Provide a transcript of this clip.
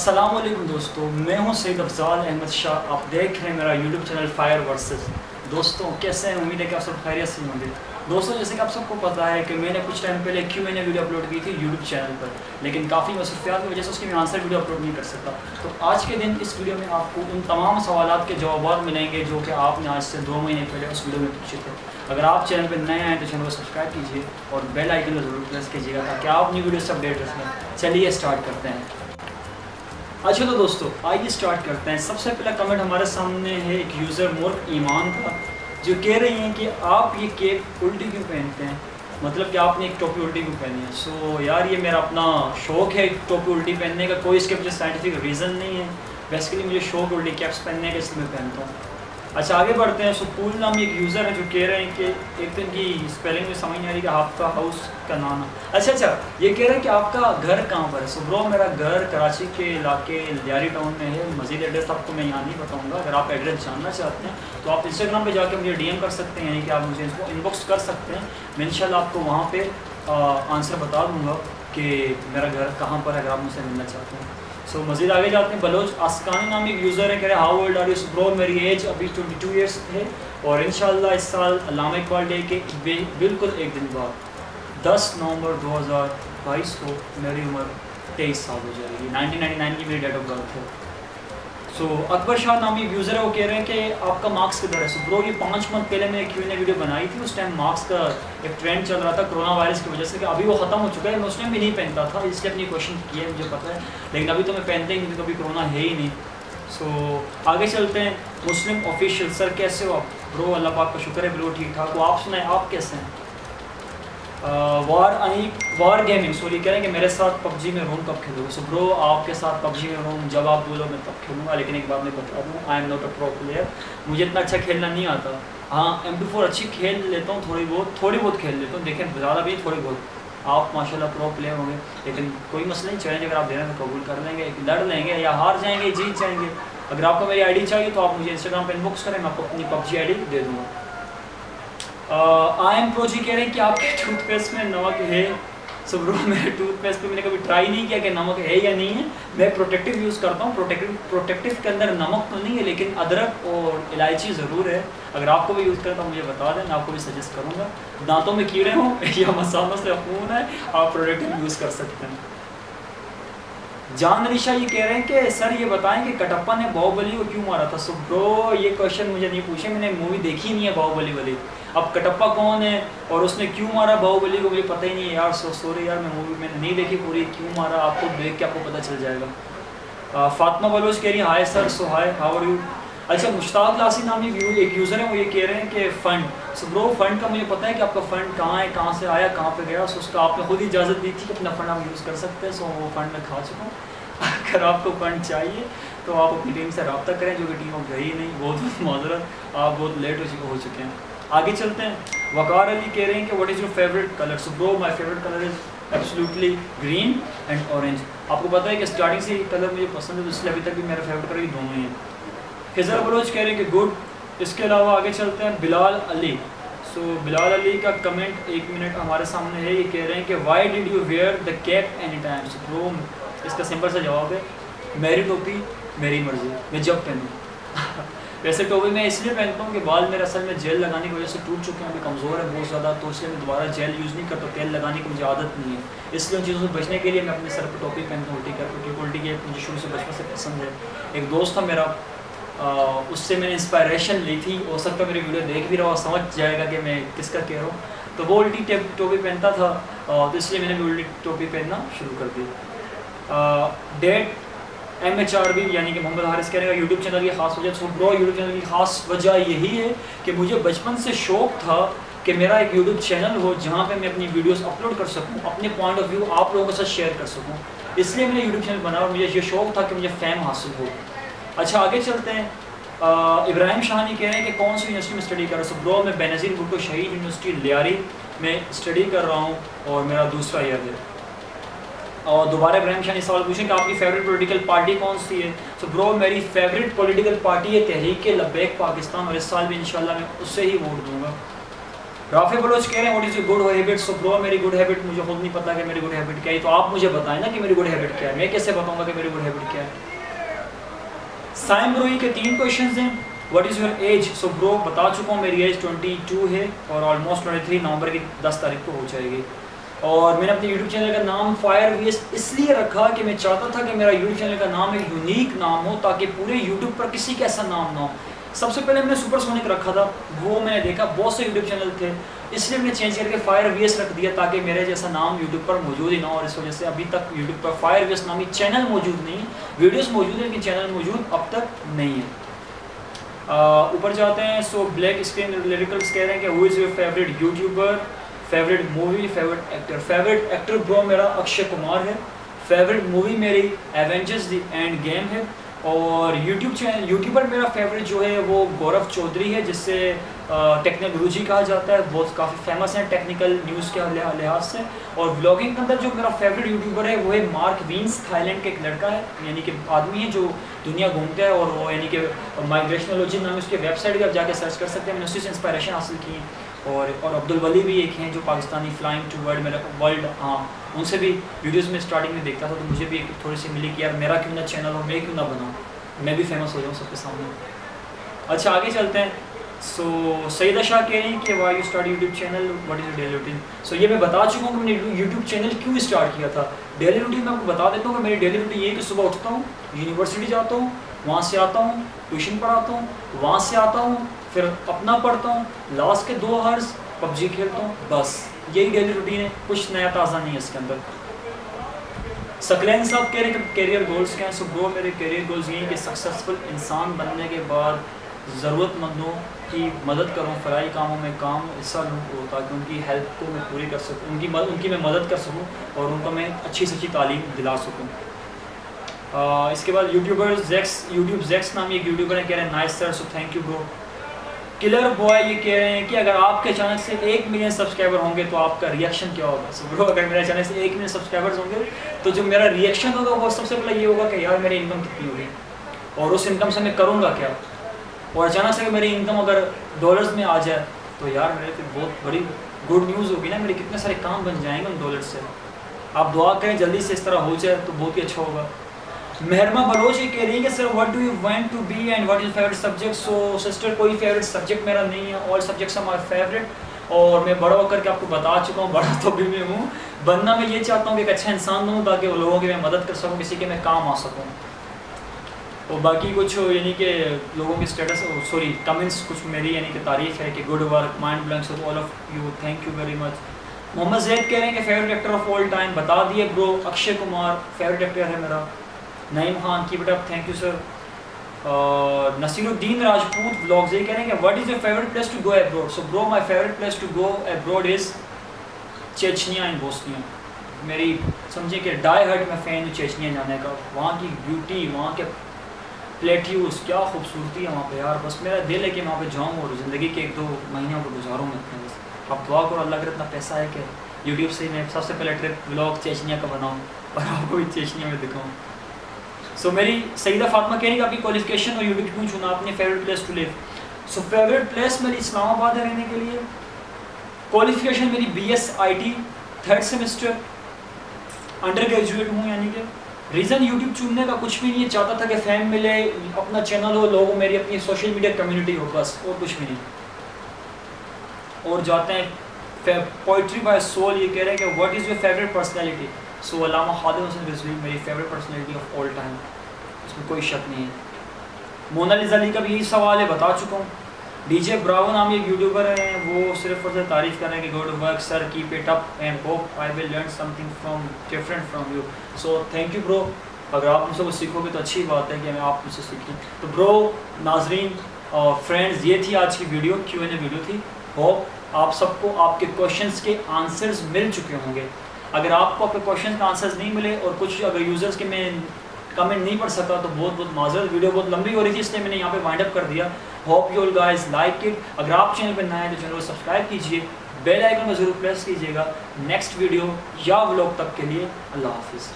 वालेकुम दोस्तों, मैं हूँ सईद अफजाल अहमद शाह। आप देख रहे हैं मेरा यूट्यूब चैनल फायर वर्सेस दोस्तों, कैसे हैं? उम्मीद है कि आप सब खैरियत से होंगे। दोस्तों, जैसे कि आप सबको पता है कि मैंने कुछ टाइम पहले क्यों मैंने वीडियो अपलोड की थी यूट्यूब चैनल पर, लेकिन काफ़ी मसरूफियात की वजह से उसकी मैं आंसर वीडियो अपलोड नहीं कर सकता। तो आज के दिन इस वीडियो में आपको उन तमाम सवाल के जवाब मिलेंगे जो कि आपने आज से दो महीने पहले उस वीडियो में पूछे थे। अगर आप चैनल पर नए आए तो चैनल को सब्सक्राइब कीजिए और बेल आइकन को ज़रूर प्रेस कीजिएगा ताकि आप अपनी वीडियो से अपडेट सकें। चलिए स्टार्ट करते हैं। अच्छा तो दोस्तों, आइए स्टार्ट करते हैं। सबसे पहला कमेंट हमारे सामने है एक यूज़र मोर ईमान का, जो कह रही हैं कि आप ये केक उल्टी क्यों पहनते हैं? मतलब कि आपने एक टोपी उल्टी क्यों पहनी है? सो यार, ये मेरा अपना शौक़ है टोपी उल्टी पहनने का। कोई इसके मुझे साइंटिफिक रीज़न नहीं है। बेसिकली मुझे शौक उल्टी कैप्स पहनने का, इसलिए मैं पहनता हूँ। अच्छा आगे बढ़ते हैं। सुकूल नाम एक यूज़र है जो कह रहे हैं कि एक दिन की स्पेलिंग में समझ नहीं आ रही कि आपका हाउस का नाम है। अच्छा अच्छा ये कह रहे हैं कि आपका घर कहाँ पर है? सुब्रो मेरा घर कराची के इलाके, लियारी टाउन में है। मजीद एड्रेस आपको मैं यहाँ नहीं बताऊँगा। अगर आप एड्रेस जानना चाहते हैं तो आप इंस्टाग्राम पर जाकर मुझे DM कर सकते हैं कि आप मुझे इसको इनबॉक्स कर सकते हैं। मैं इन आपको वहाँ पर आंसर बता दूँगा कि मेरा घर कहाँ पर है, अगर आप मुझसे मिलना चाहते हैं। सो मजीद आगे जाते हैं। बलोच आसकानी नाम एक यूज़र है, कह रहे how old are you bro मेरी एज अभी ट्वेंटी टू ईयर्स है और इन इस साल अलामा इकबाल डे के बिल्कुल एक दिन बाद 10 नवंबर 2022 को मेरी उम्र तेईस साल हो जाएगी। 1999 की मेरी डेट ऑफ़ बर्थ है। सो so, अकबर शाह नामी यूज़र है वो कह रहे हैं कि आपका मार्क्स किधर है? सो so, ब्रो ये पाँच मंथ पहले मैं क्यू ने वीडियो बनाई थी उस टाइम मार्क्स का एक ट्रेंड चल रहा था कोरोना वायरस की वजह से कि अभी वो ख़त्म हो चुका है मैं उस टाइम भी नहीं पहनता था इसलिए अपनी क्वेश्चन किया है मुझे पता है। लेकिन अभी तो मैं पहनते ही क्योंकि कभी कोरोना है ही नहीं। सो so, आगे चलते हैं मुस्लिम ऑफिशियल सर कैसे हो आप? ब्रो अल्लाह पाक का शुक्र है ब्रो ठीक ठाक हो। आप सुनाए आप कैसे हैं? वार अनी वार गेमिंग सॉरी कह रहे हैं कि मेरे साथ पबजी में रूम कब खेलोगे? सो ब्रो आपके साथ पबजी में रूम, जब आप बोलो मैं तब खेलूँगा, लेकिन एक बात मैं बता दूँ I am not a pro player मुझे इतना अच्छा खेलना नहीं आता। हाँ एम टू फोर अच्छी खेल लेता हूँ, थोड़ी बहुत थोड़ी बहुत खेल लेता हूँ देखें ज़्यादा भी थोड़ी बहुत। आप, माशाल्लाह प्रो प्लेयर होंगे, लेकिन कोई मसला नहीं चैलेंज अगर आप देना तो कबूल कर लेंगे लड़ लेंगे या हार जाएँगे, जीत जाएँगे। अगर आपको मेरी आईडी चाहिए तो आप मुझे इंस्टाग्राम पर इनबॉक्स करें, मैं आपको अपनी पबजी आईडी दे दूँगा। आई एम प्रोजी कह रहे हैं कि आपके टूथपेस्ट में नमक है। सो ब्रो मेरे टूथपेस्ट पे मैंने कभी ट्राई नहीं किया कि नमक है या नहीं है। मैं प्रोटेक्टिव यूज़ करता हूँ। प्रोटेक्टिव प्रोटेक्टिव के अंदर नमक तो नहीं है, लेकिन अदरक और इलायची ज़रूर है। अगर आपको भी यूज़ करता तो मुझे बता दें मैं आपको भी सजेस्ट करूँगा। दांतों में कीड़े हों या मसालों से खून है, आप प्रोटेक्टिव यूज़ कर सकते हैं। जान रिशा ये कह रहे हैं कि, सर, ये बताएँ कि कटप्पा ने बाहुबली को क्यों मारा था? सो ब्रो ये क्वेश्चन मुझे नहीं पूछे। मैंने मूवी देखी नहीं है बाहुबली वाली। अब कटप्पा कौन है? और उसने क्यों मारा? बाहुबली को मुझे पता ही नहीं है यार सो सॉरी यार, मैं मूवी मैंने नहीं देखी पूरी, क्यों मारा? आपको देख के आपको पता चल जाएगा। फातमा बलोच कह रही hi sir so hi how are you अच्छा मुश्ताक लासी नाम एक यूज़र है, वो ये कह रहे हैं कि फ़ंड सो ब्रो फंड का मुझे पता है कि आपका फ़ंड कहाँ है, कहाँ से आया, कहाँ पे गया। सो उसका आपने खुद इजाज़त दी थी कि अपना फ़ंड आप यूज़ कर सकते हैं सो वो फ़ंड मैं खा चुका हूँ। अगर आपको फ़ंड चाहिए तो आप अपनी टीम से रबता करें, जो कि टीम अब गई नहीं। बहुत बहुत माजरत, आप बहुत लेट हो चुके हैं। आगे चलते हैं। वकार अली कह रहे हैं कि what is your favourite colour so bro my favourite colour is absolutely green and orange आपको पता है कि स्टार्टिंग से ये कलर मुझे पसंद है तो इसलिए अभी तक भी मेरा फेवरेट कलर ही दोनों ही हैं। खिजर बलोच कह रहे हैं कि गुड इसके अलावा आगे चलते हैं बिलाल अली। सो so, बिलाल अली का कमेंट एक मिनट हमारे सामने है ये कह रहे हैं कि why did you wear the cap any time so इसका सिंपल सा जवाब है मेरी टोपी मेरी मर्ज़ी मैं जब पहनूँ। वैसे टोपी मैं इसलिए पहनता हूँ कि बाल मेरे असल में जेल लगाने की वजह से टूट चुके हैं, अभी कमज़ोर है बहुत ज़्यादा तो इसलिए मैं दोबारा जेल यूज़ नहीं करता, तेल लगाने की मुझे आदत नहीं है। इसलिए उन चीज़ों से बचने के लिए मैं अपने सर पर टोपी पहनता हूँ उल्टी कर उल्टी उल्टी के मुझे शुरू से बचपन से पसंद है। एक दोस्त था मेरा उससे मैंने इंस्पायरेशन ली थी, हो सकता मेरी वीडियो देख भी रहा हो, समझ जाएगा कि मैं किसका कह रहा हूँ। तो वो उल्टी टोपी पहनता था तो इसलिए मैंने भी उल्टी टोपी पहनना शुरू कर दी। डेट एम एच आर बी यानी कि मोहम्मद हारिस कह रहे हैं यूट्यूब चैनल की खास वजह सो यूट्यूब चैनल की खास वजह यही है कि मुझे बचपन से शौक़ था कि मेरा एक यूट्यूब चैनल हो जहाँ पे मैं अपनी वीडियोस अपलोड कर सकूँ, अपने पॉइंट ऑफ़ व्यू आप लोगों के साथ शेयर कर सकूँ। इसलिए मैंने यूट्यूब चैनल बनाया और मुझे ये शौक़ था कि मुझे फ़ैम हासिल हो। अच्छा आगे चलते हैं। इब्राहिम शाहानी कह रहे हैं कि कौन सी यूनिवर्सिटी में स्टडी कर रहा हूँ? ब्रो मैं बेनज़ीर भुट्टो शहीद यूनिवर्सिटी लियारी में स्टडी कर रहा हूँ और मेरा दूसरा ईयर है। और दोबारा इब्राहिम शाह ने सवाल पूछें कि आपकी फेवरेट पॉलिटिकल पार्टी कौन सी है? तो ब्रो मेरी फेवरेट पॉलिटिकल पार्टी है तहरीक लबैक पाकिस्तान और इस साल भी इंशाल्लाह मैं उससे ही वोट दूँगा। राफे बलोच कह रहे हैं what is good habit so bro मेरी गुड हैबिट मुझे खुद नहीं पता कि मेरी गुड हैबिट क्या है। तो आप मुझे बताएँ ना कि मेरी गुड हैबिट क्या है। मैं कैसे बताऊँगा कि मेरी गुड हैबिट क्या है? साइम ब्रोई के तीन क्वेश्चन हैं। What is your age so bro बता चुका हूँ, मेरी एज 22 है और ऑलमोस्ट 23 नवंबर की 10 तारीख को हो जाएगी। और मैंने अपने यूट्यूब चैनल का नाम फायर वी इसलिए रखा कि मैं चाहता था कि मेरा यूट्यूब चैनल का नाम एक यूनिक नाम हो, ताकि पूरे यूट्यूब पर किसी का ऐसा नाम ना हो। सबसे पहले मैंने सुपर सोनिक रखा था, वो मैंने देखा, बहुत से यूट्यूब चैनल थे, इसलिए मैंने चेंज करके फायर वी रख दिया, ताकि मेरे जैसा नाम यूट्यूब पर मौजूद ही ना हो, और इस वजह से अभी तक यूट्यूब पर फायर वी नामी चैनल मौजूद नहीं वीडियोस मौजूद है, लेकिन चैनल मौजूद अब तक नहीं है। ऊपर जाते हैं सो ब्लैक स्क्रीन लिरिकल्स कह रहे हैं कि who is your favourite YouTuber favourite movie favourite actor favourite actor bro मेरा अक्षय कुमार है। फेवरेट मूवी मेरी एवेंजर्स द एंड गेम है। और यूट्यूब चैनल यूट्यूबर मेरा फेवरेट जो है वो गौरव चौधरी है जिससे टेक्निकल गुरुजी कहा जाता है। बहुत काफ़ी फ़ेमस है टेक्निकल न्यूज़ के लिहाज से। और ब्लॉगिंग के अंदर जो मेरा फेवरेट यूट्यूबर है, वो है मार्क वीन्स थाईलैंड का एक लड़का है। यानी कि आदमी है जो दुनिया घूमता है और वो यानी कि माइग्रेशनोलॉजी नाम उसके वेबसाइट पर आप सर्च कर सकते हैं। मैंने उसी से इंस्पायरेशन हासिल की है। और और अब्दुल वली भी एक हैं जो पाकिस्तानी फ्लाइंग टू वर्ल्ड मेरा वर्ल्ड हाँ उनसे भी वीडियोस में स्टार्टिंग में देखता था तो मुझे भी एक थोड़ी सी मिली कि यार मेरा क्यों ना चैनल हो मैं क्यों ना बनाऊँ? मैं भी फ़ेमस हो जाऊँ सबके सामने। अच्छा आगे चलते हैं। सो so, सईदा शाह कह रहे हैं कि why you start YouTube channel what is daily routine so ये मैं बता चुका हूँ कि मैंने यूट्यूब चैनल क्यों स्टार्ट किया था? डेली रूटीन मैं आपको बता देता हूँ कि मेरी डेली रूटीन ये कि सुबह उठता हूँ यूनिवर्सिटी जाता हूँ वहाँ से आता हूँ ट्यूशन पढ़ाता हूँ वहाँ से आता हूँ फिर अपना पढ़ता हूँ लास्ट के दो हर्स पबजी खेलता हूँ बस। यही डेली रूटीन है कुछ नया ताज़ा नहीं है इसके अंदर। सकलैन साहब कह रहे करियर गोल्स क्या हैं? सो ब्रो मेरे करियर गोल्स यही कि सक्सेसफुल इंसान बनने के बाद ज़रूरतमंदों की मदद करूँ फराई कामों में काम हिस्सा लूँ ताकि उनकी हेल्प को मैं पूरी कर सकूँ उनकी मद, उनकी मैं मदद कर सकूँ और उनको मैं अच्छी से अच्छी तालीम दिला सकूँ। इसके बाद यूट्यूबर जैक्स यूट्यूब जैक्स नाम एक यूट्यूबर है कह रहे हैं nice sir so thank you bro killer boy ये कह रहे हैं कि अगर आपके अचानक से एक मिलियन सब्सक्राइबर होंगे तो आपका रिएक्शन क्या होगा? सो ब्रो अगर मेरे अचानक से एक मिलियन सब्सक्राइबर्स होंगे तो जो मेरा रिएक्शन होगा वो सबसे पहले ये होगा कि यार मेरी इनकम कितनी होगी और उस इनकम से मैं करूँगा क्या? और अचानक से मेरी इनकम अगर डॉलर्स में आ जाए तो यार मेरे फिर बहुत बड़ी गुड न्यूज़ होगी ना, मेरे कितने सारे काम बन जाएँगे उन डॉलर से। आप दुआ करें जल्दी से इस तरह हो जाए तो बहुत ही अच्छा होगा। मेहरमा बलोच ये कह रही है कि sir what do you want to be and what is favourite subject so sister कोई फेवरेट सब्जेक्ट मेरा नहीं है all subjects are my favourite और मैं बड़ा होकर के आपको बता चुका हूँ, बड़ा तो भी मैं हूँ। बनना मैं ये चाहता हूँ कि एक अच्छा इंसान बनूँ, ताकि वो लोगों की मैं मदद कर सकूँ, किसी के मैं काम आ सकूँ। और बाकी कुछ, यानी कि लोगों के स्टेटस सॉरी कमेंट्स कुछ मेरी, यानी कि तारीफ़ है कि good work mind blanks all of you thank you very much Mohammad Zaid कह रहे हैं कि favourite actor of all time बता दिए bro Akshay Kumar favourite actor है मेरा। नईम खान की बेटा thank you sir Naseeruddin Rajput blogs ये कह रहे हैं कि what is your favourite place to go abroad so bro my favourite place to go abroad is Chechnya in Bosnia मेरी समझिए कि डाई हर्ट में फ़ैन हूँ चेचनिया जाने का। वहाँ की ब्यूटी वहाँ के प्लेट्यूज क्या खूबसूरती है वहाँ पे यार। बस मेरा दिल है कि वहाँ पे जाऊँ और ज़िंदगी के एक दो महीनों को गुजारूँ मैं अपने बस। आप दुआ करो अल्लाह का इतना पैसा है कि यूट्यूब से मैं सबसे पहले ट्रिप ब्लॉग चेचनिया का बनाऊँ और आपको भी चेचनिया में दिखाऊँ। सो मेरी सईदा फातमा कह रही है आपकी क्वालिफिकेशन और यूट्यूब क्यों चुना? अपनी favourite place to live so favourite place मेरी इस्लामाबाद है रहने के लिए क्वालिफिकेशन मेरी B S I T third semester undergraduate हूँ, यानी कि रीज़न यूट्यूब चुनने का कुछ भी नहीं है, चाहता था कि फैम मिले, अपना चैनल हो, लोगों, मेरी अपनी सोशल मीडिया कम्युनिटी हो, बस, और कुछ भी नहीं। और जाते हैं पोइट्री बाय सोल ये कह रहे हैं कि what is your favourite personality so Allama Khalid Hasan Rizvi मेरी favourite personality of all time इसमें कोई शक नहीं है। मोनालिजा अली का भी यही सवाल है, बता चुका हूँ। डीजे ब्रावो नाम एक यूट्यूबर हैं, वो सिर्फ़ और सिर्फ़ तारीफ़ कर रहे हैं कि good work sir keep it up and hope I will learn something from different from you so thank you bro अगर आप मुझसे कुछ सीखोगे तो अच्छी बात है कि मैं आप मुझसे सीखी तो ब्रो नाजरीन और फ्रेंड्स ये थी आज की वीडियो क्यों वीडियो थी। होप आप सबको आपके क्वेश्चंस के आंसर्स मिल चुके होंगे। अगर आपको आपके क्वेश्चन का आंसर्स नहीं मिले और कुछ अगर यूज़र्स के मैं कमेंट नहीं पढ़ सका तो बहुत बहुत माजरत। वीडियो बहुत लंबी हो रही थी, इसलिए मैंने यहाँ पे वाइंड अप कर दिया। Hope you all guys like it अगर आप चैनल पर नए तो चैनल को सब्सक्राइब कीजिए। बेल आइकन को ज़रूर प्रेस कीजिएगा। नेक्स्ट वीडियो या व्लॉग तक के लिए, अल्लाह हाफिज़।